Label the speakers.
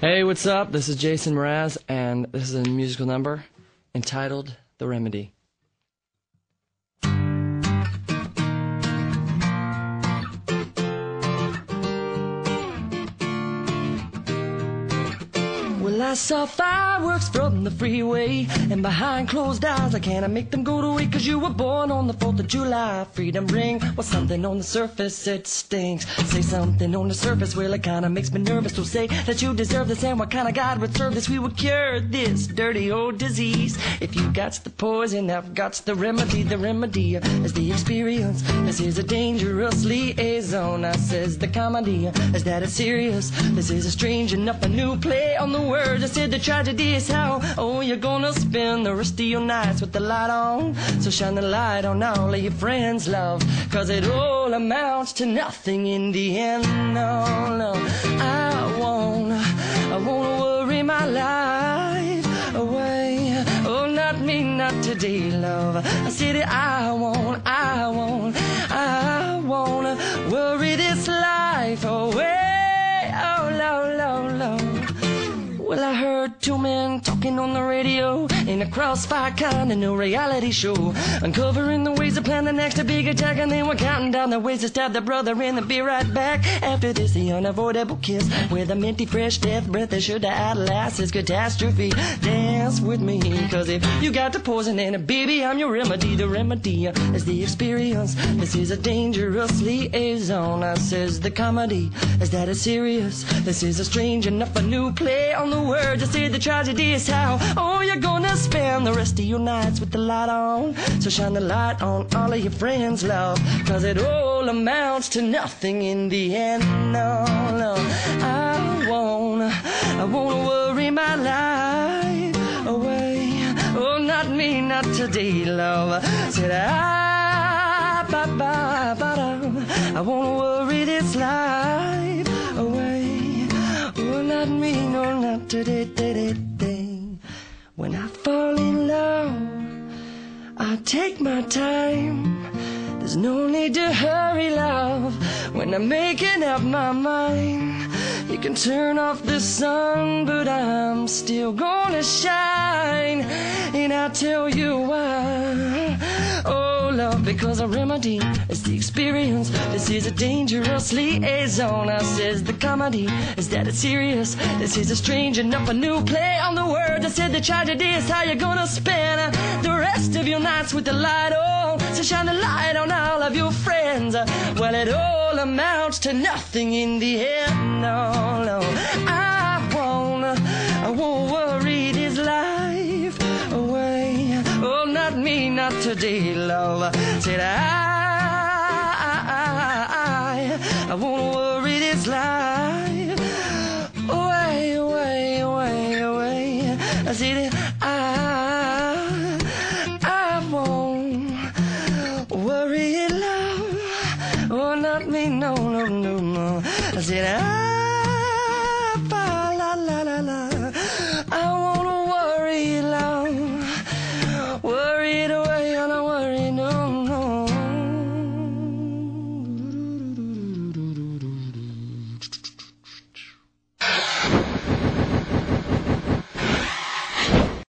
Speaker 1: Hey, what's up? This is Jason Mraz, and this is a musical number entitled The Remedy. Well, I saw fireworks from the freeway, and behind closed eyes, I can't make them go to wait, cause you were born on the 4th of July. Freedom ring was something on the surface, it stinks. Say something on the surface, well, it kinda makes me nervous. to say that you deserve this, and what kind of God would serve this? We would cure this dirty old disease. If you got the poison, I've got the remedy. The remedy is the experience. This is a dangerous liaison. I says the comedy is that it's serious. This is a strange enough a new play on the words. I said the tragedy is how, oh, you're gonna spend the rest of your nights with the light on. So shine the light on all of your friends, love. Cause it all amounts to nothing in the end. No, no, I won't, I won't worry my life away. Oh, not me, not today, love. I said it, I won't, I won't, I heard two men talking on the radio in a crossfire kind of new reality show, uncovering the ways to plan the next big attack, and they were counting down the ways to stab their brother in and be right back. After this, the unavoidable kiss with a minty fresh death breath that should outlast this catastrophe. Dance with me, cause if you got the poison in it, baby, I'm your remedy. The remedy is the experience. This is a dangerous liaison. I says the comedy is that it's serious. This is a strange enough a new play on the word. Just say the tragedy is how, oh, you're gonna spend the rest of your nights with the light on. So shine the light on all of your friends, love. Cause it all amounts to nothing in the end. No, no, I won't, I won't worry my life away. Oh, not me, not today, love. Said I, ba, ba, ba. I won't worry this life. Not me, today, today, today. When I fall in love, I take my time. There's no need to hurry, love. When I'm making up my mind, you can turn off the sun, but I'm still gonna shine. And I'll tell you why. Because a remedy is the experience. This is a dangerous liaison. I says the comedy is that it's serious. This is a strange enough a new play on the words. I said the tragedy is how you're gonna spend the rest of your nights with the light on. So shine the light on all of your friends. Well, it all amounts to nothing in the end. Me, not today, love. Said I, I, I, I won't worry this life away, away, away, away. I said I, I won't worry, love. Oh, not me, no, no, no, no. I said I.